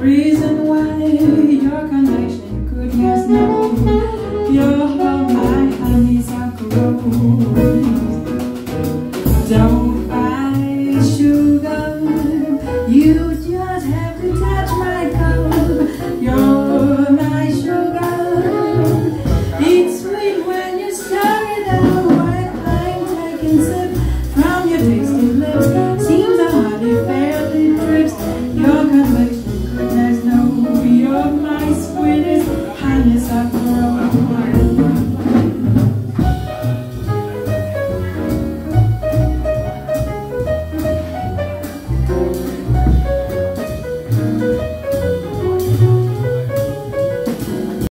reason why your connection could yes no You're how my honey's are grows Don't buy sugar. You just have to touch my cup. You're my sugar. It's sweet when you stir it out While I'm taking sip from your tasty girl